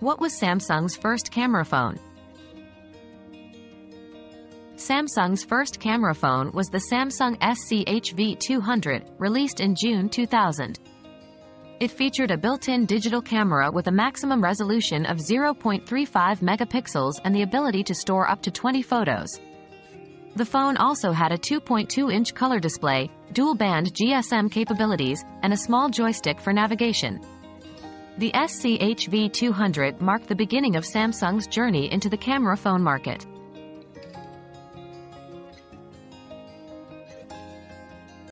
What was Samsung's first camera phone? Samsung's first camera phone was the Samsung SCHV200, released in June 2000. It featured a built-in digital camera with a maximum resolution of 0.35 megapixels and the ability to store up to 20 photos. The phone also had a 2.2-inch color display, dual-band GSM capabilities, and a small joystick for navigation. The SCHV200 marked the beginning of Samsung's journey into the camera phone market.